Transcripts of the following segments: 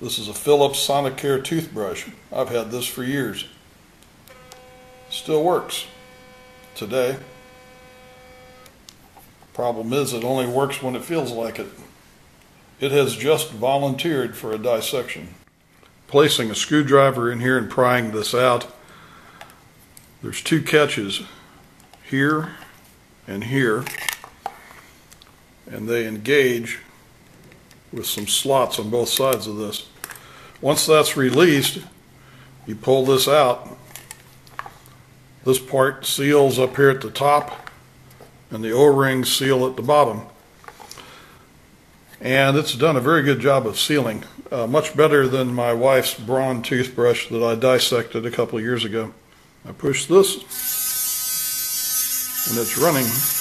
This is a Philips Sonicare toothbrush. I've had this for years. Still works today. Problem is it only works when it feels like it. It has just volunteered for a dissection. Placing a screwdriver in here and prying this out, there's two catches here and here and they engage with some slots on both sides of this. Once that's released, you pull this out. This part seals up here at the top and the O-rings seal at the bottom. And it's done a very good job of sealing, uh, much better than my wife's Braun toothbrush that I dissected a couple years ago. I push this and it's running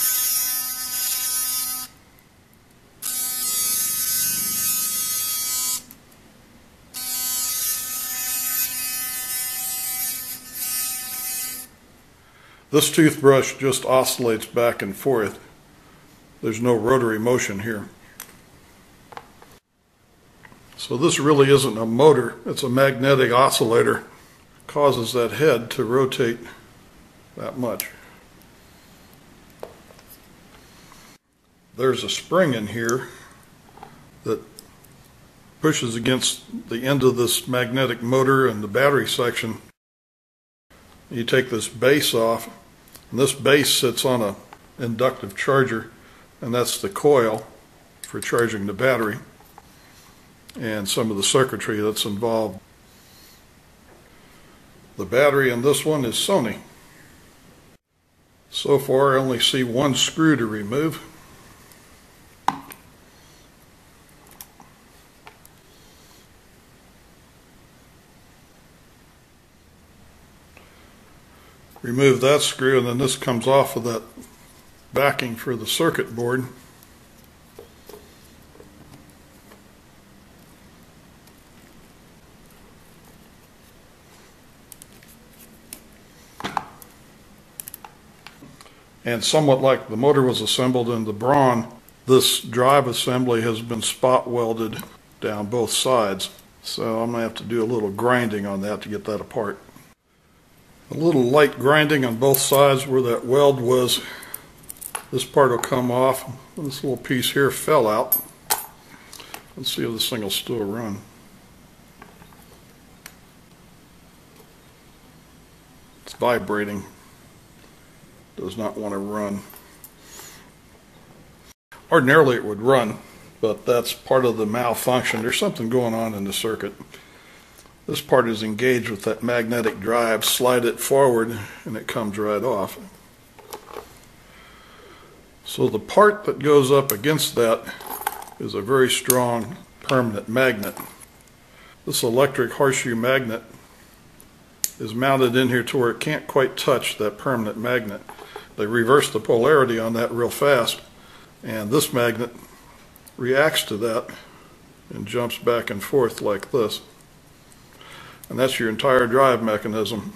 This toothbrush just oscillates back and forth. There's no rotary motion here. So this really isn't a motor, it's a magnetic oscillator. Causes that head to rotate that much. There's a spring in here that pushes against the end of this magnetic motor and the battery section. You take this base off and this base sits on a inductive charger, and that's the coil for charging the battery and some of the circuitry that's involved. The battery in this one is Sony. So far I only see one screw to remove. Remove that screw and then this comes off of that backing for the circuit board. And somewhat like the motor was assembled in the Braun, this drive assembly has been spot welded down both sides. So I'm going to have to do a little grinding on that to get that apart. A little light grinding on both sides where that weld was. This part will come off. This little piece here fell out. Let's see if this thing will still run. It's vibrating. Does not want to run. Ordinarily it would run, but that's part of the malfunction. There's something going on in the circuit. This part is engaged with that magnetic drive, slide it forward, and it comes right off. So the part that goes up against that is a very strong permanent magnet. This electric horseshoe magnet is mounted in here to where it can't quite touch that permanent magnet. They reverse the polarity on that real fast, and this magnet reacts to that and jumps back and forth like this. And that's your entire drive mechanism.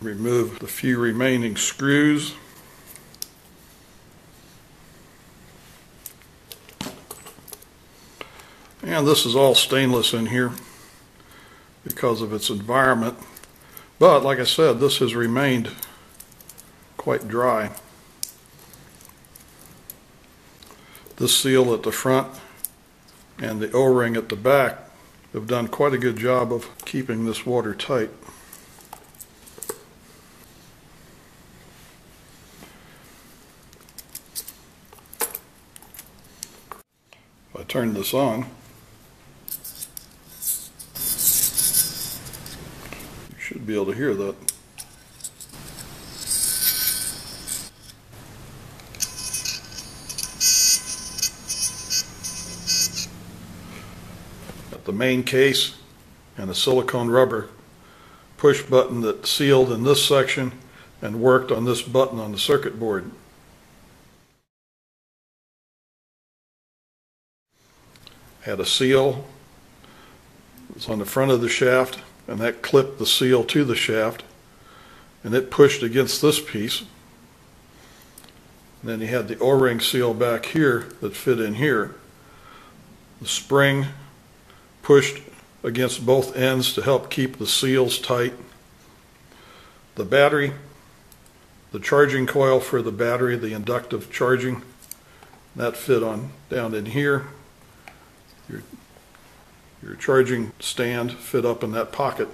Remove the few remaining screws. And this is all stainless in here because of its environment. But like I said, this has remained quite dry. This seal at the front and the O-ring at the back have done quite a good job of keeping this water tight. If I turn this on, you should be able to hear that. The main case and a silicone rubber push button that sealed in this section and worked on this button on the circuit board. Had a seal, it's on the front of the shaft, and that clipped the seal to the shaft, and it pushed against this piece. And then you had the O-ring seal back here that fit in here. The spring pushed against both ends to help keep the seals tight. The battery, the charging coil for the battery, the inductive charging, that fit on down in here. Your, your charging stand fit up in that pocket.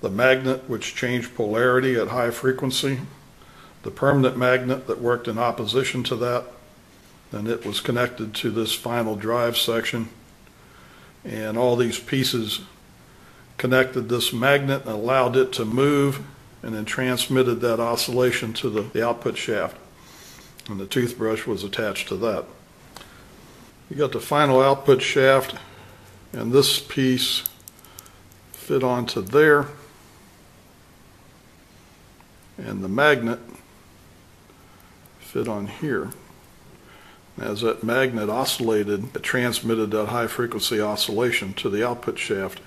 The magnet which changed polarity at high frequency, the permanent magnet that worked in opposition to that, and it was connected to this final drive section. And all these pieces connected this magnet and allowed it to move and then transmitted that oscillation to the, the output shaft. And the toothbrush was attached to that. You got the final output shaft and this piece fit onto there. And the magnet fit on here. As that magnet oscillated, it transmitted that high frequency oscillation to the output shaft